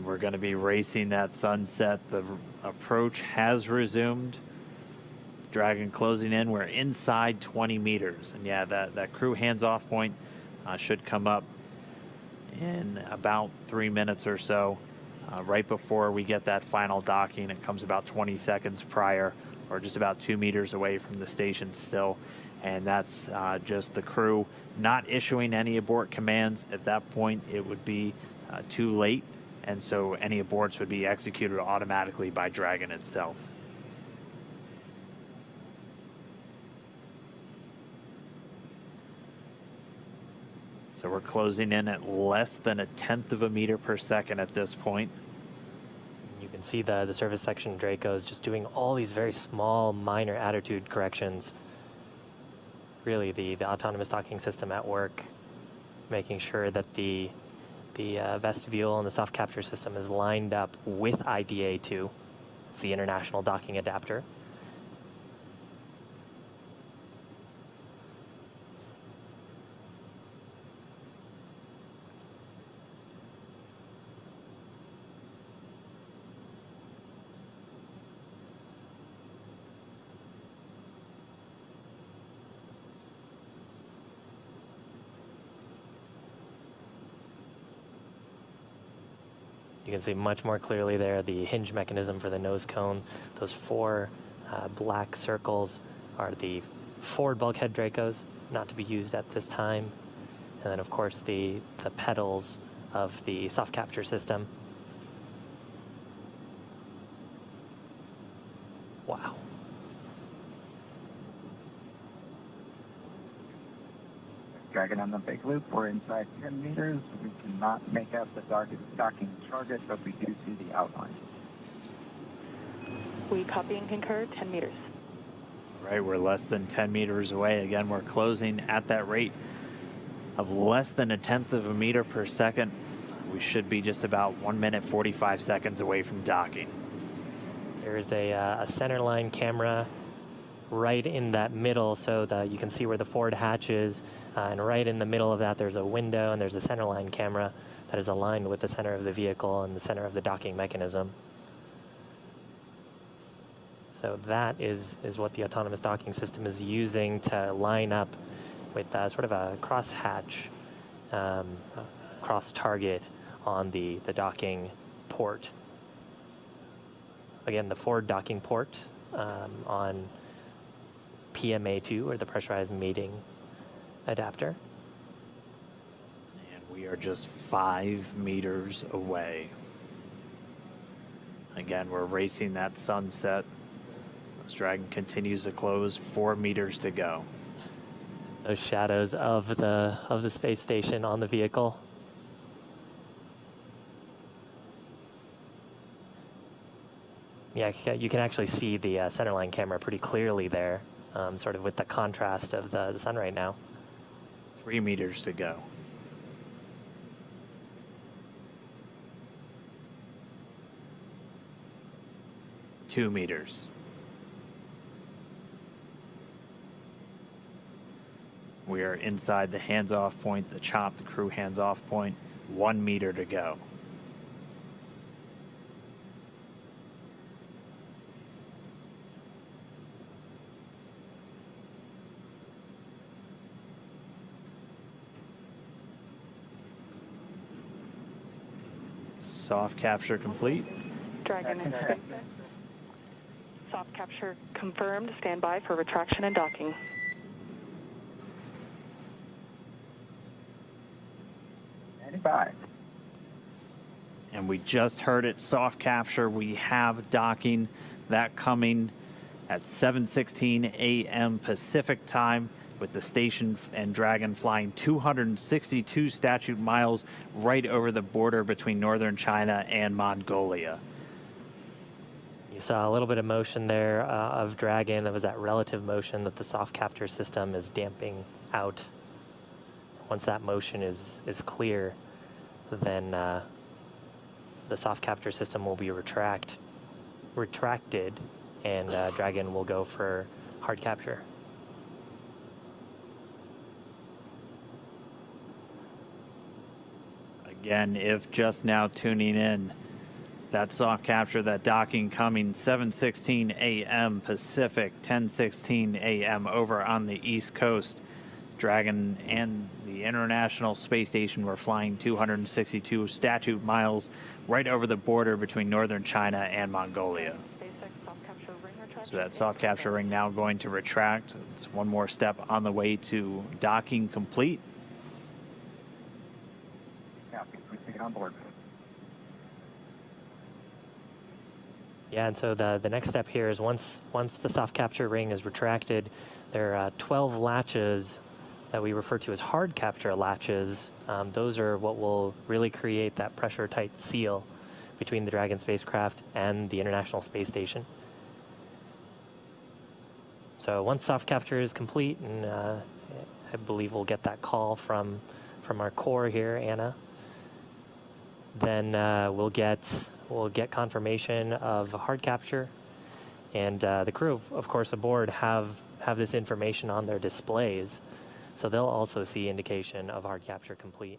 And we're going to be racing that sunset. The approach has resumed. Dragon closing in. We're inside 20 meters. And yeah, that, that crew hands off point uh, should come up in about three minutes or so. Uh, right before we get that final docking, it comes about 20 seconds prior, or just about two meters away from the station still. And that's uh, just the crew not issuing any abort commands. At that point, it would be uh, too late. And so any aborts would be executed automatically by Dragon itself. So we're closing in at less than a tenth of a meter per second at this point. You can see the, the service section Draco is just doing all these very small, minor attitude corrections. Really, the, the autonomous docking system at work, making sure that the, the uh, vestibule and the soft capture system is lined up with IDA2. It's the international docking adapter. You can see much more clearly there the hinge mechanism for the nose cone. Those four uh, black circles are the forward bulkhead Dracos, not to be used at this time. And then, of course, the, the pedals of the soft capture system. Dragon on the big loop. We're inside 10 meters. We cannot make out the target, docking target, but we do see the outline. We copy and concur, 10 meters. Right, we're less than 10 meters away. Again, we're closing at that rate of less than a tenth of a meter per second. We should be just about 1 minute 45 seconds away from docking. There's a, uh, a center line camera right in that middle so that you can see where the forward hatch is. Uh, and right in the middle of that, there's a window and there's a center line camera that is aligned with the center of the vehicle and the center of the docking mechanism. So that is, is what the autonomous docking system is using to line up with uh, sort of a cross-hatch, um, cross-target on the, the docking port. Again, the forward docking port um, on PMA2, or the pressurized mating adapter. And we are just five meters away. Again, we're racing that sunset. This dragon continues to close, four meters to go. Those shadows of the of the space station on the vehicle. Yeah, you can actually see the uh, centerline camera pretty clearly there um, sort of with the contrast of the, the sun right now. Three meters to go. Two meters. We are inside the hands-off point, the chop, the crew hands-off point. One meter to go. Soft capture complete. Dragon is soft capture confirmed. Stand by for retraction and docking. Ninety-five. And we just heard it, soft capture. We have docking, that coming at 7.16 a.m. Pacific time with the station and Dragon flying 262 statute miles right over the border between northern China and Mongolia. You saw a little bit of motion there uh, of Dragon. That was that relative motion that the soft capture system is damping out. Once that motion is, is clear, then uh, the soft capture system will be retract, retracted and uh, Dragon will go for hard capture. Again, if just now tuning in, That soft capture, that docking coming 7:16 a.m. Pacific, 10:16 a.m. over on the East Coast. Dragon and the International Space Station were flying 262 statute miles right over the border between northern China and Mongolia. So that soft capture ring now going to retract. It's one more step on the way to docking complete. Yeah, and so the, the next step here is once once the soft capture ring is retracted, there are uh, 12 latches that we refer to as hard capture latches. Um, those are what will really create that pressure tight seal between the Dragon spacecraft and the International Space Station. So once soft capture is complete, and uh, I believe we'll get that call from from our core here, Anna then uh, we'll get we'll get confirmation of hard capture, and uh, the crew, of, of course, aboard have have this information on their displays, so they'll also see indication of hard capture complete.